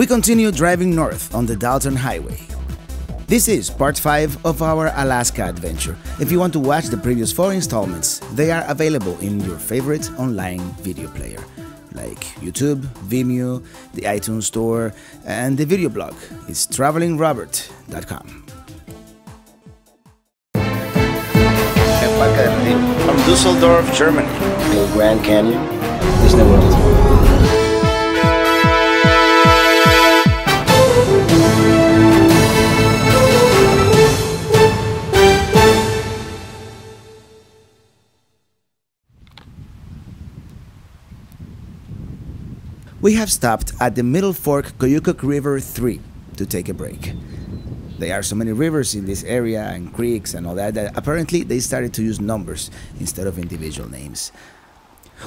We continue driving north on the Dalton Highway. This is part 5 of our Alaska adventure. If you want to watch the previous four installments, they are available in your favorite online video player, like YouTube, Vimeo, the iTunes Store, and the video blog is travelingrobert.com. From Dusseldorf, Germany. The Grand Canyon, Disney World. We have stopped at the Middle Fork Koyukuk River 3 to take a break. There are so many rivers in this area and creeks and all that that apparently they started to use numbers instead of individual names.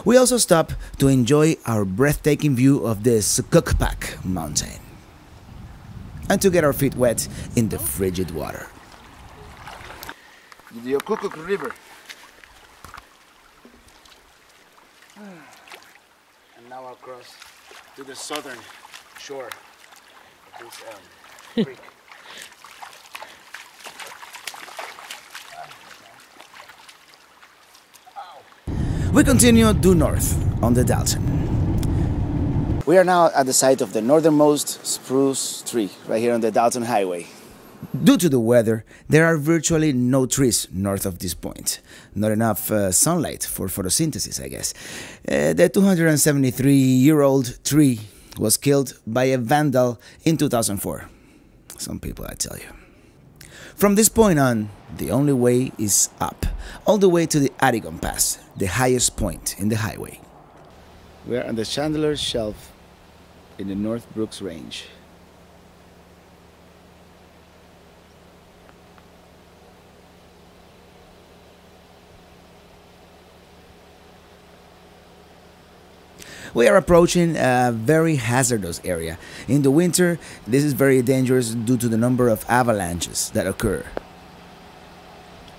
We also stop to enjoy our breathtaking view of the Sukakpak mountain and to get our feet wet in the frigid water. The Koyukuk River. And now across to the southern shore of this um, creek. We continue due north on the Dalton. We are now at the site of the northernmost spruce tree right here on the Dalton Highway. Due to the weather, there are virtually no trees north of this point. Not enough uh, sunlight for photosynthesis, I guess. Uh, the 273 year old tree was killed by a vandal in 2004. Some people, I tell you. From this point on, the only way is up, all the way to the Atigun Pass, the highest point in the highway. We are on the Chandler Shelf in the North Brooks Range. We are approaching a very hazardous area. In the winter, this is very dangerous due to the number of avalanches that occur.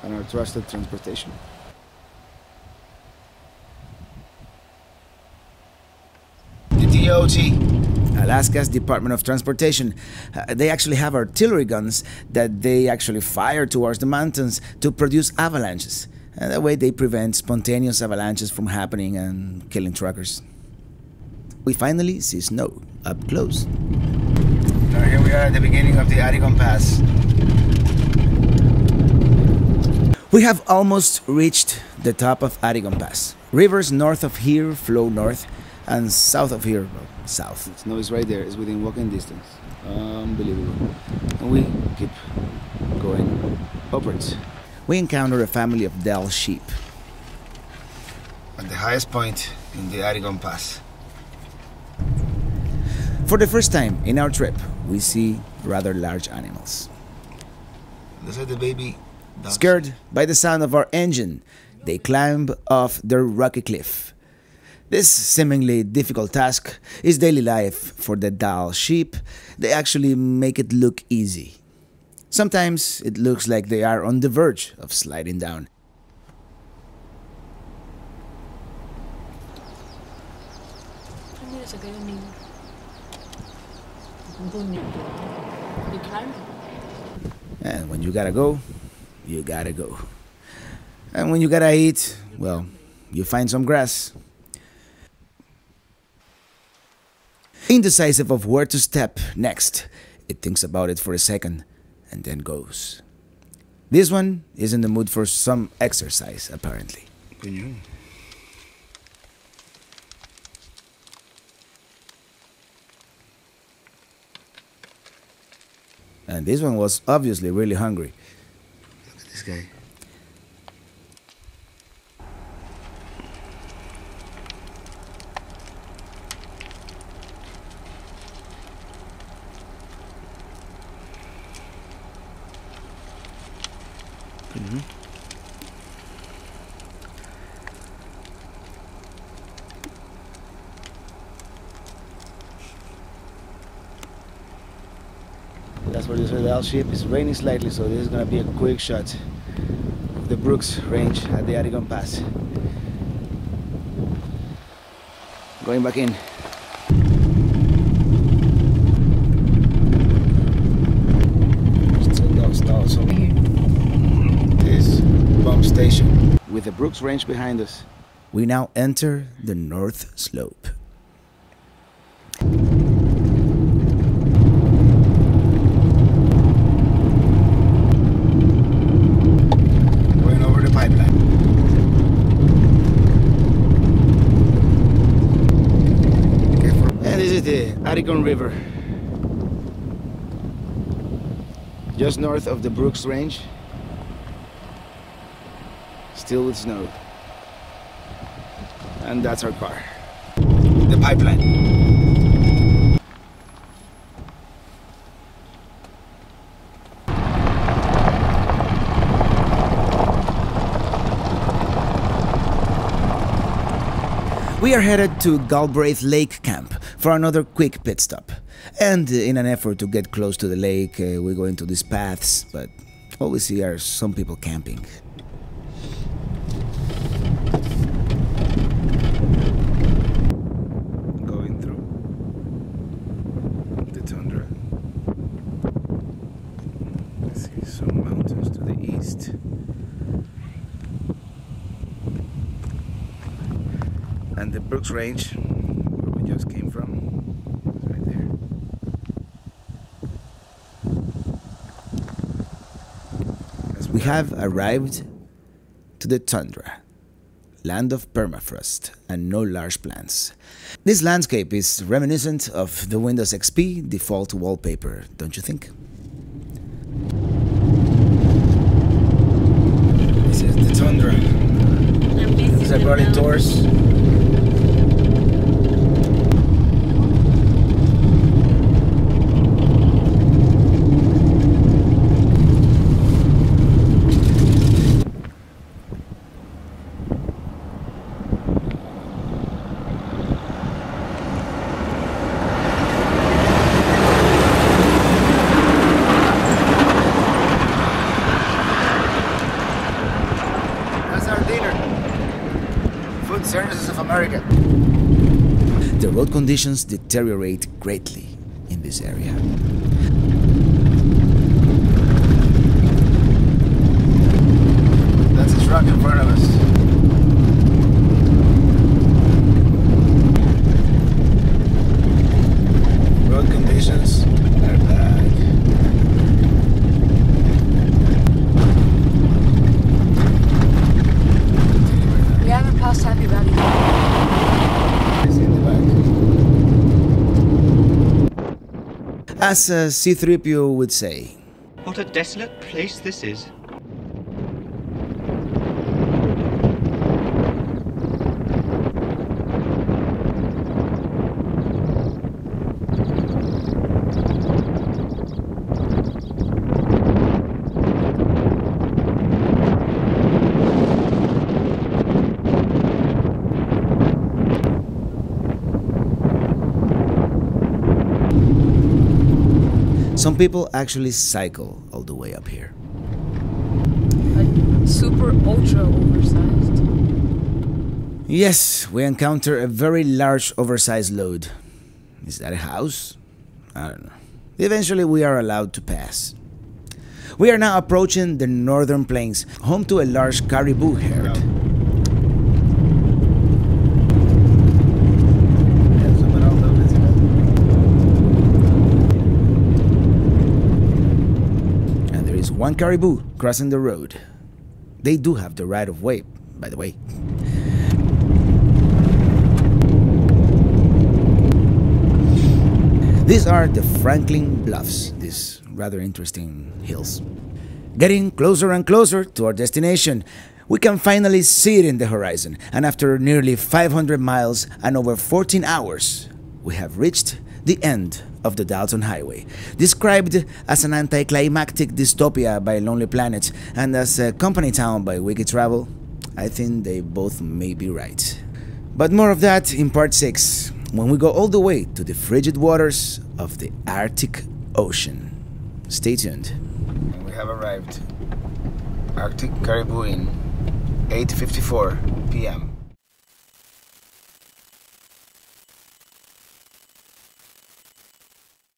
And our trusted transportation. The DOT, Alaska's Department of Transportation, uh, they actually have artillery guns that they actually fire towards the mountains to produce avalanches. And that way they prevent spontaneous avalanches from happening and killing truckers we finally see snow up close. Here we are at the beginning of the Atigun Pass. We have almost reached the top of Atigun Pass. Rivers north of here flow north, and south of here, south. Snow is right there, it's within walking distance. Unbelievable. And we keep going upwards. We encounter a family of Dall sheep. At the highest point in the Atigun Pass. For the first time in our trip, we see rather large animals. Those are the baby dogs. Scared by the sound of our engine, they climb off their rocky cliff. This seemingly difficult task is daily life for the Dall sheep. They actually make it look easy. Sometimes it looks like they are on the verge of sliding down. And when you gotta go, you gotta go. And when you gotta eat, well, you find some grass. Indecisive of where to step next, it thinks about it for a second and then goes. This one is in the mood for some exercise, apparently. And this one was obviously really hungry. Look at this guy. For this it is with L shape. It's raining slightly, so this is gonna be a quick shot of the Brooks range at the Atigun Pass. Going back in. This bomb station with the Brooks Range behind us. We now enter the North Slope. The River. Just north of the Brooks Range. Still with snow. And that's our car. The pipeline. We are headed to Galbraith Lake Camp for another quick pit stop. And in an effort to get close to the lake, uh, we go into these paths, but all we see are some people camping. Going through the tundra. I see some mountains to the east. And the Brooks Range, where we just came from, is right there. As we have arrived to the tundra, land of permafrost and no large plants. This landscape is reminiscent of the Windows XP default wallpaper, don't you think? This is the tundra. These are probably doors. That's our dinner. Food Services of America. The road conditions deteriorate greatly in this area. That's a truck in front of us. Road conditions are bad. We haven't passed Happy Valley. It's in the back. As uh, C3PO would say, What a desolate place this is. Some people actually cycle all the way up here. Like super ultra oversized. Yes, we encounter a very large oversized load. Is that a house? I don't know. Eventually, we are allowed to pass. We are now approaching the northern plains, home to a large caribou herd. And there is one caribou crossing the road. They do have the right of way, by the way. These are the Franklin Bluffs, these rather interesting hills. Getting closer and closer to our destination, we can finally see it in the horizon, and after nearly 500 miles and over 14 hours, we have reached the end of the Dalton Highway, described as an anticlimactic dystopia by Lonely Planet and as a company town by Wiki Travel. I think they both may be right. But more of that in part 6, when we go all the way to the frigid waters of the Arctic Ocean. Stay tuned. We have arrived. Arctic Caribou Inn, 8:54 p.m.